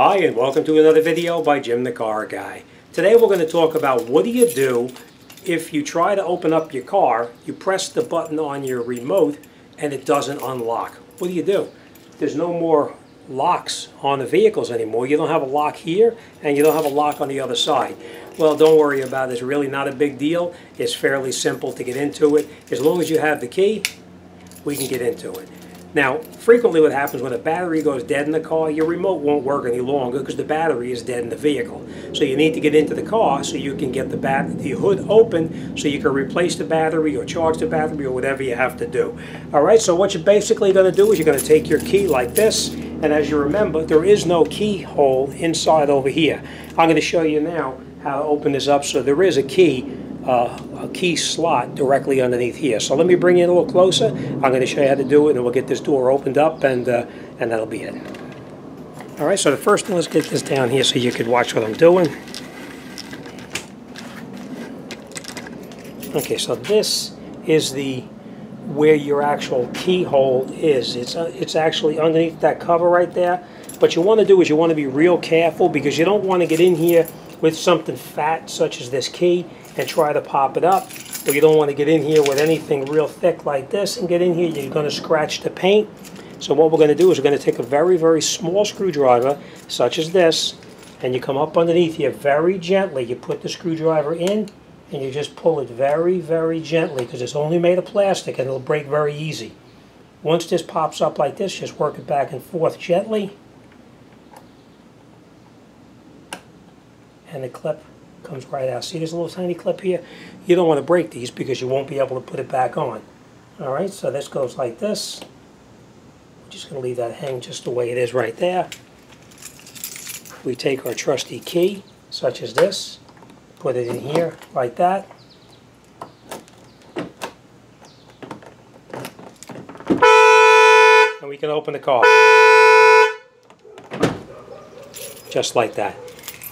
Hi and welcome to another video by Jim the Car Guy. Today we're going to talk about what do you do if you try to open up your car, you press the button on your remote and it doesn't unlock. What do you do? There's no more locks on the vehicles anymore. You don't have a lock here and you don't have a lock on the other side. Well, don't worry about it. It's really not a big deal. It's fairly simple to get into it. As long as you have the key, we can get into it. Now, frequently what happens when a battery goes dead in the car, your remote won't work any longer because the battery is dead in the vehicle. So you need to get into the car so you can get the, bat the hood open so you can replace the battery or charge the battery or whatever you have to do. All right, so what you're basically going to do is you're going to take your key like this, and as you remember, there is no keyhole inside over here. I'm going to show you now how to open this up. So there is a key uh, a key slot directly underneath here. So let me bring you in a little closer. I'm going to show you how to do it and we'll get this door opened up and, uh, and that'll be it. Alright, so the first thing, let's get this down here so you can watch what I'm doing. Okay, so this is the where your actual keyhole is. It's, uh, it's actually underneath that cover right there. What you want to do is you want to be real careful because you don't want to get in here with something fat such as this key and try to pop it up. But you don't want to get in here with anything real thick like this and get in here, you're going to scratch the paint. So what we're going to do is we're going to take a very, very small screwdriver, such as this, and you come up underneath here very gently. You put the screwdriver in, and you just pull it very, very gently, because it's only made of plastic, and it'll break very easy. Once this pops up like this, just work it back and forth gently. And the clip comes right out. See this little tiny clip here? You don't want to break these because you won't be able to put it back on. Alright, so this goes like this. Just going to leave that hang just the way it is right there. We take our trusty key, such as this, put it in here like that. And we can open the car. Just like that.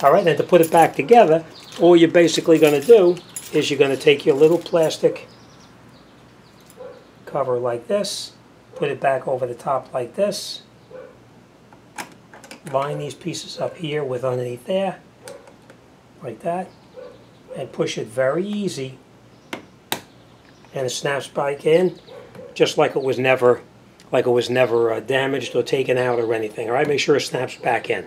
Alright, and to put it back together, all you're basically going to do is you're going to take your little plastic cover like this, put it back over the top like this, line these pieces up here with underneath there, like that, and push it very easy, and it snaps back in, just like it was never, like it was never uh, damaged or taken out or anything. All right, make sure it snaps back in.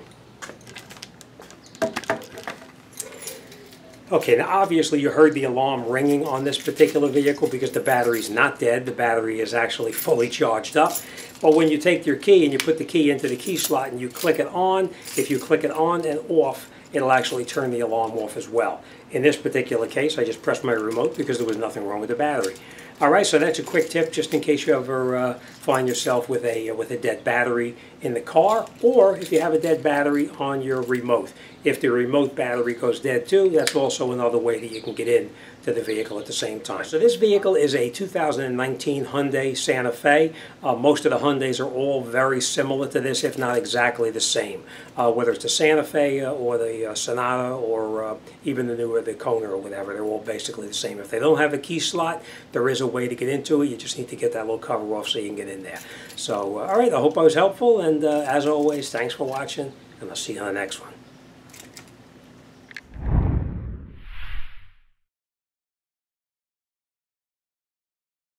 Okay, now obviously you heard the alarm ringing on this particular vehicle because the battery's not dead. The battery is actually fully charged up. But when you take your key and you put the key into the key slot and you click it on, if you click it on and off, it'll actually turn the alarm off as well. In this particular case, I just pressed my remote because there was nothing wrong with the battery. All right, so that's a quick tip just in case you ever uh, find yourself with a, uh, with a dead battery in the car or if you have a dead battery on your remote. If the remote battery goes dead too, that's also another way that you can get in to the vehicle at the same time. So this vehicle is a 2019 Hyundai Santa Fe. Uh, most of the Hyundais are all very similar to this, if not exactly the same. Uh, whether it's the Santa Fe uh, or the uh, Sonata or even the newer, the Kona or whatever, they're all basically the same. If they don't have a key slot, there is a way to get into it. You just need to get that little cover off so you can get in there. So, uh, all right, I hope I was helpful, and as always, thanks for watching, and I'll see you on the next one.